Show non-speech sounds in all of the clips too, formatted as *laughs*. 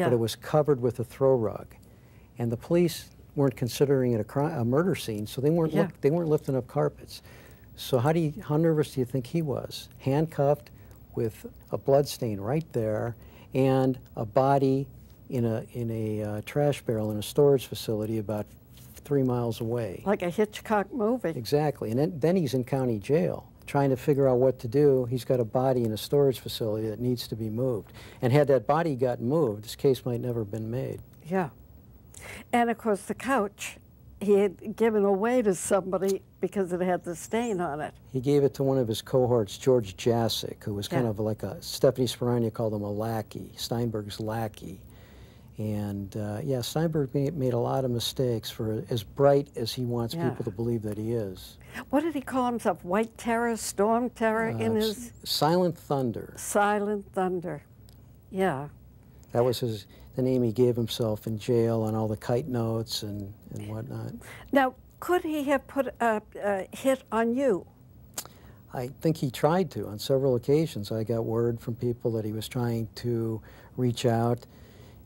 Yeah. but it was covered with a throw rug. And the police weren't considering it a, crime, a murder scene, so they weren't, Yeah. look, they weren't lifting up carpets. So how, do you, how nervous do you think he was? Handcuffed with a blood stain right there and a body in a, in a uh, trash barrel in a storage facility about three miles away. Like a Hitchcock movie. Exactly. And then, then he's in county jail trying to figure out what to do. He's got a body in a storage facility that needs to be moved. And had that body gotten moved, this case might never have been made. Yeah. And of course, the couch he had given away to somebody because it had the stain on it. He gave it to one of his cohorts, George Jasic, who was kind of like a, Stephanie Sparagna called him a lackey, Steinberg's lackey. And uh, yeah, Steinberg made, made a lot of mistakes for as bright as he wants Yeah. people to believe that he is. What did he call himself? White Terror, Storm Terror in Uh, his Silent Thunder. Silent Thunder. Yeah. That was his the name he gave himself in jail on all the kite notes and, and whatnot. Now, could he have put a, a hit on you? I think he tried to on several occasions. I got word from people that he was trying to reach out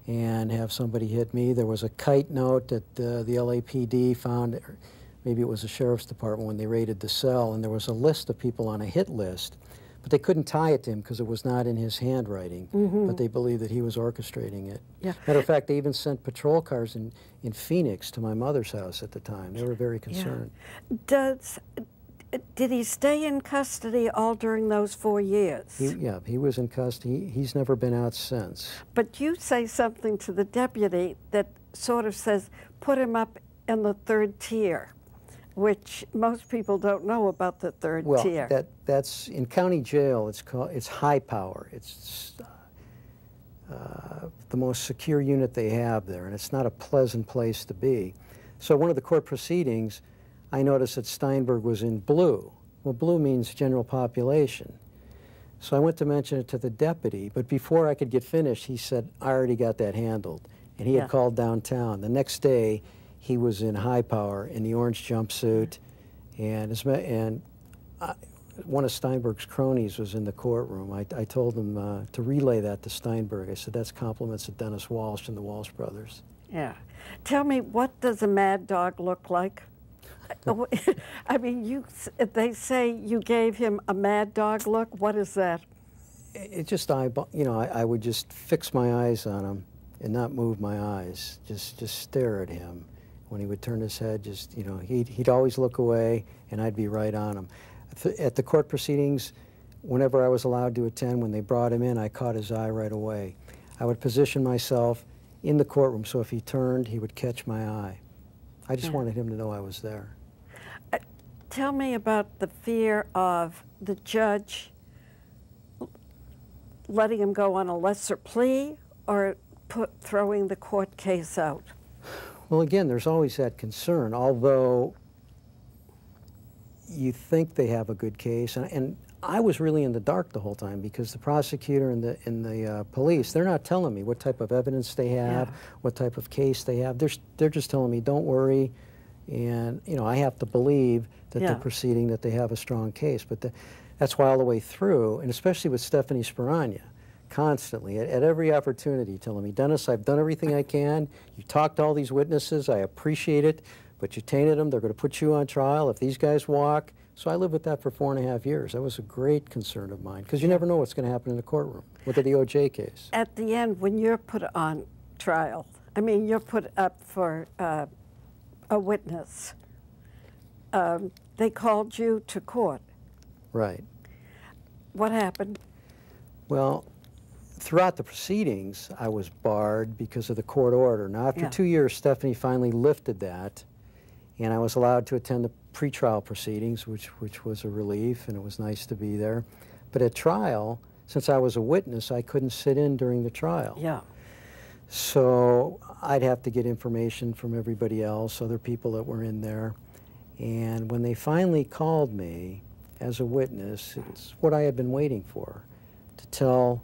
and have somebody hit me. There was a kite note that uh, the LAPD found, or maybe it was the sheriff's department when they raided the cell, and there was a list of people on a hit list, but they couldn't tie it to him because it was not in his handwriting. But they believed that he was orchestrating it. Yeah. Matter of fact, they even sent patrol cars in, in Phoenix to my mother's house at the time. They were very concerned. Does did he stay in custody all during those four years? He, yeah, he was in custody. He's never been out since. But you say something to the deputy that sort of says, put him up in the third tier, which most people don't know about the third Well, tier. that that's in county jail. It's called it's high power. It's uh, the most secure unit they have there, and it's not a pleasant place to be. So one of the court proceedings, I noticed that Steinberg was in blue. Well, blue means general population. So I went to mention it to the deputy, but before I could get finished, he said, I already got that handled. And he Yeah. had called downtown. The next day, he was in high power in the orange jumpsuit, and, his, and I, one of Steinberg's cronies was in the courtroom. I, I told him uh, to relay that to Steinberg. I said, that's compliments to Dennis Walsh and the Walsh brothers. yeah. Tell me, what does a mad dog look like? Oh, *laughs* I mean, you. They say you gave him a mad dog look. What is that? It just, I, you know, I, I would just fix my eyes on him and not move my eyes, just, just stare at him. When he would turn his head, just, you know, he'd, he'd always look away and I'd be right on him. At the- At the court proceedings, whenever I was allowed to attend, when they brought him in, I caught his eye right away. I would position myself in the courtroom so if he turned, he would catch my eye. I just Yeah. wanted him to know I was there. Tell me about the fear of the judge letting him go on a lesser plea or put, throwing the court case out. Well, again, there's always that concern, although you think they have a good case. And, and I was really in the dark the whole time because the prosecutor and the, and the uh, police, they're not telling me what type of evidence they have, Yeah. what type of case they have. They're, they're just telling me, don't worry. And, you know, I have to believe that Yeah. they're proceeding, that they have a strong case. But the, that's why all the way through, and especially with Stephanie Sparagna, constantly, at, at every opportunity, telling me, Dennis, I've done everything I can. You talked to all these witnesses. I appreciate it. But you tainted them. They're going to put you on trial if these guys walk. So I lived with that for four and a half years. That was a great concern of mine because you never know what's going to happen in the courtroom. Look at the OJ case. At the end, when you're put on trial, I mean, you're put up for uh, a witness, um, they called you to court. Right. What happened? Well, throughout the proceedings, I was barred because of the court order. Now, after Yeah. two years, Stephanie finally lifted that, and I was allowed to attend the pretrial proceedings, which, which was a relief, and it was nice to be there. But at trial, since I was a witness, I couldn't sit in during the trial. Yeah. So I'd have to get information from everybody else, other people that were in there. And when they finally called me as a witness, it's what I had been waiting for to tell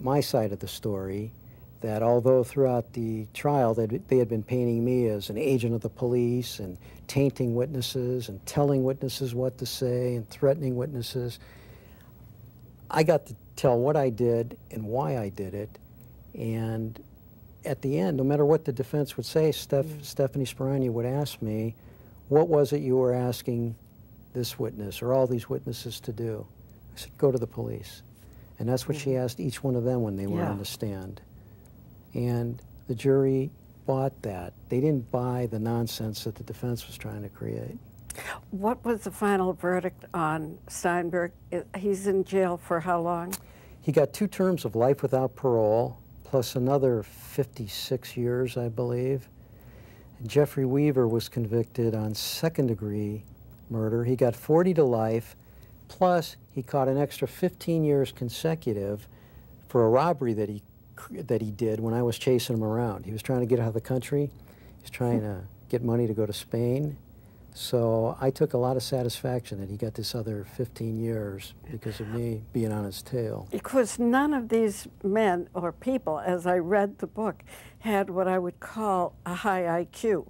my side of the story that although throughout the trial they they had been painting me as an agent of the police and tainting witnesses and telling witnesses what to say and threatening witnesses, I got to tell what I did and why I did it. And at the end, no matter what the defense would say, Steph, mm. Stephanie Sparagna would ask me, what was it you were asking this witness or all these witnesses to do? I said, go to the police. And that's what she mm-hmm. asked each one of them when they were Yeah. on the stand. And the jury bought that. They didn't buy the nonsense that the defense was trying to create. What was the final verdict on Steinberg? He's in jail for how long? He got two terms of life without parole, plus another 56 years, I believe. Jeffrey Weaver was convicted on second degree murder. He got 40 to life, plus he caught an extra 15 years consecutive for a robbery that he that he did when I was chasing him around. He was trying to get out of the country. He was trying to get money to go to Spain. So I took a lot of satisfaction that he got this other 15 years because of me being on his tail. Because none of these men or people, as I read the book, had what I would call a high IQ.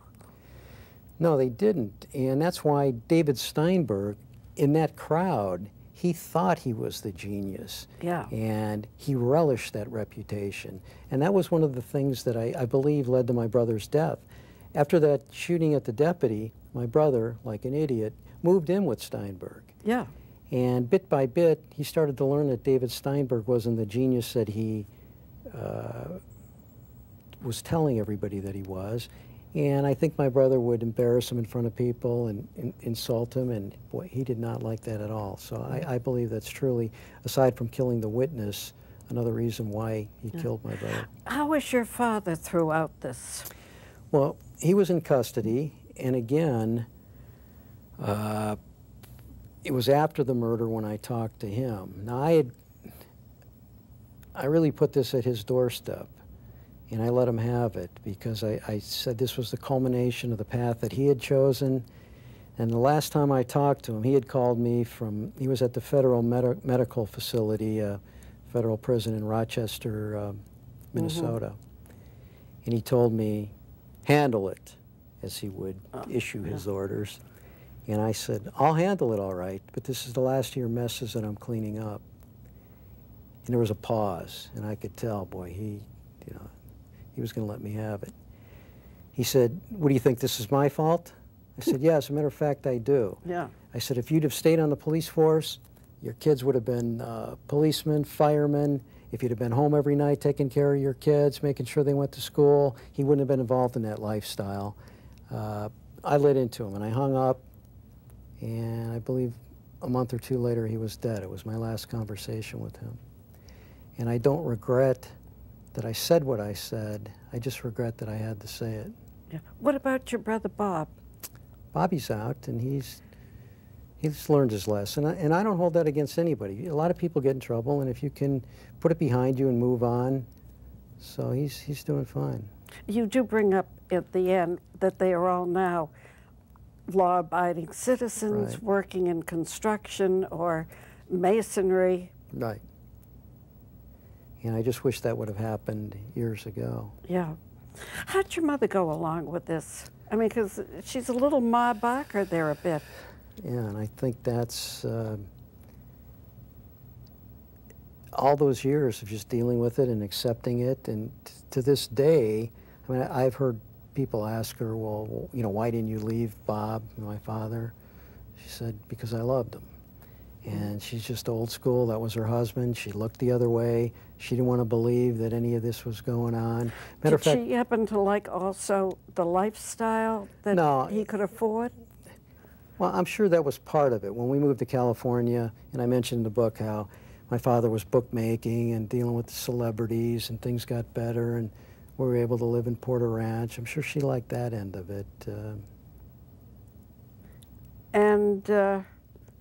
No, they didn't. And that's why David Steinberg, in that crowd, he thought he was the genius. Yeah. And he relished that reputation. And that was one of the things that I, I believe led to my brother's death. After that shooting at the deputy, my brother, like an idiot, moved in with Steinberg. Yeah. And bit by bit, he started to learn that David Steinberg wasn't the genius that he uh, was telling everybody that he was. And I think my brother would embarrass him in front of people and, and insult him, and boy, he did not like that at all. So I, I believe that's truly, aside from killing the witness, another reason why he killed my brother. How was your father throughout this? Well, he was in custody, and again, uh, it was after the murder when I talked to him. Now, I had, I really put this at his doorstep, and I let him have it because I, I said this was the culmination of the path that he had chosen. And the last time I talked to him, he had called me from, he was at the federal Medi- medical facility, uh, federal prison in Rochester, uh, Minnesota. And he told me, handle it, as he would issue his orders. And I said, I'll handle it all right, but this is the last of your messes that I'm cleaning up. And there was a pause, and I could tell, boy, he, you know, he was going to let me have it. He said, What do you think? This is my fault? I said, Yeah, as a matter of fact, I do. Yeah. I said, If you'd have stayed on the police force, your kids would have been uh, policemen, firemen. If you'd have been home every night taking care of your kids, making sure they went to school, he wouldn't have been involved in that lifestyle. Uh, I lit into him and I hung up, and I believe a month or two later he was dead. It was my last conversation with him. And I don't regret that I said what I said. I just regret that I had to say it. yeah. What about your brother Bob? Bobby's out, and he's he's learned his lesson, and I don't hold that against anybody. A lot of people get in trouble, and if you can put it behind you and move on, so he's he's doing fine. You do bring up at the end that they are all now law abiding citizens Right. working in construction or masonry. Right. And I just wish that would have happened years ago. Yeah. How'd your mother go along with this? I mean, because she's a little Ma Barker there a bit. Yeah, and I think that's uh, all those years of just dealing with it and accepting it. And t- to this day, I mean, I've heard people ask her, well, you know, why didn't you leave Bob, my father? She said, because I loved him. And she's just old school. That was her husband. She looked the other way. She didn't want to believe that any of this was going on. Matter Did of fact, she happen to like also the lifestyle that No. he could afford? Well, I'm sure that was part of it. When we moved to California, and I mentioned in the book how my father was bookmaking and dealing with the celebrities, and things got better, and we were able to live in Porter Ranch. I'm sure she liked that end of it. Uh, And uh,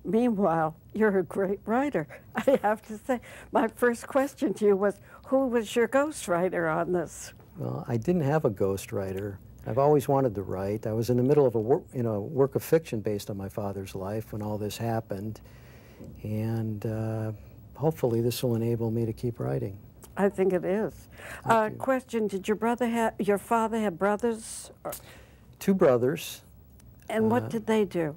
meanwhile, you're a great writer. *laughs* I have to say, my first question to you was, who was your ghostwriter on this? well, I didn't have a ghostwriter. I've always wanted to write. I was in the middle of a work, you know, work of fiction based on my father's life when all this happened, and uh, hopefully this will enable me to keep writing. I think it is. Uh, question: Did your brother have your father have brothers, or, Two brothers. and what did they do?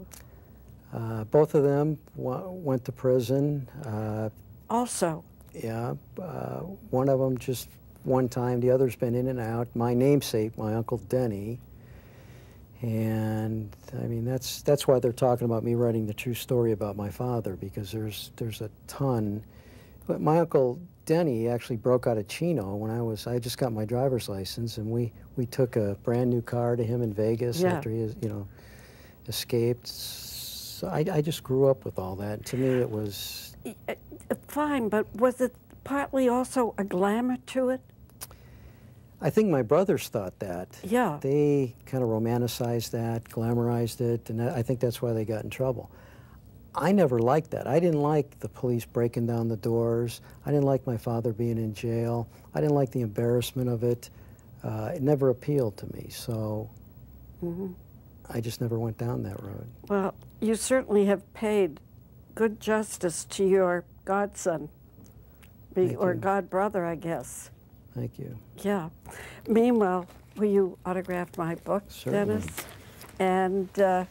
Uh, both of them went to prison. Uh, Also, yeah, uh, one of them just one time. The other's been in and out. My namesake, my uncle Denny. And I mean, that's that's why they're talking about me writing the true story about my father because there's there's a ton. But my uncle Denny actually broke out of Chino when I was I just got my driver's license, and we we took a brand new car to him in Vegas Yeah. after he you know escaped. So I, I just grew up with all that. To me, it was uh, uh, Fine, but was it partly also a glamour to it? I think my brothers thought that. Yeah. They kind of romanticized that, glamorized it, and I think that's why they got in trouble. I never liked that. I didn't like the police breaking down the doors. I didn't like my father being in jail. I didn't like the embarrassment of it. Uh, it never appealed to me, so I just never went down that road. Well, you certainly have paid good justice to your godson, Thank or you. god brother, I guess. Thank you. Yeah. Meanwhile, will you autograph my book, Certainly. Dennis? And uh,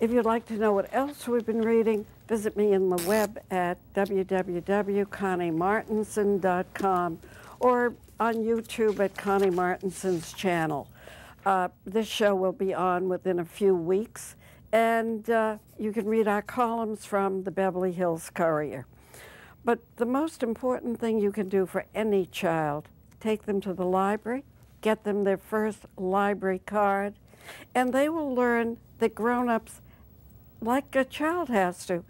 if you'd like to know what else we've been reading, visit me in the web at www.conniemartinson.com or on YouTube at Connie Martinson's channel. Uh, this show will be on within a few weeks, and uh, you can read our columns from the Beverly Hills Courier. But the most important thing you can do for any child, take them to the library, get them their first library card, and they will learn that grown-ups, like a child has to,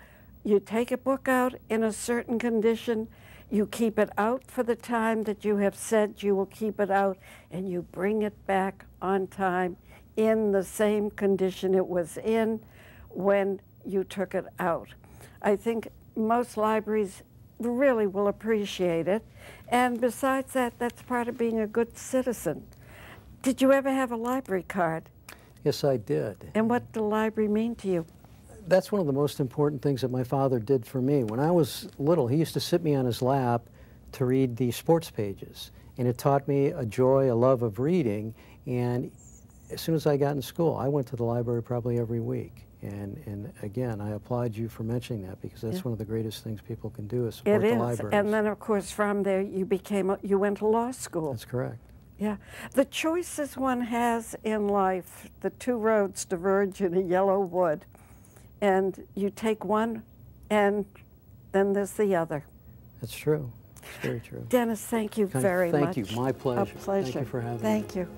you take a book out in a certain condition, you keep it out for the time that you have said you will keep it out, and you bring it back on time in the same condition it was in when you took it out. I think most libraries really will appreciate it. And besides that, that's part of being a good citizen. Did you ever have a library card? Yes, I did. And what did the library mean to you? That's one of the most important things that my father did for me. When I was little, he used to sit me on his lap to read the sports pages. And it taught me a joy, a love of reading. And as soon as I got in school, I went to the library probably every week. And, and again, I applaud you for mentioning that because that's Yeah. one of the greatest things people can do is support It the is. libraries. And then, of course, from there, you became, a, you went to law school. that's correct. Yeah. The choices one has in life, the two roads diverge in a yellow wood. And you take one, and then there's the other. That's true. It's very true. Dennis, thank you very thank much. Thank you. My pleasure. A pleasure. Thank you for having me. Thank you.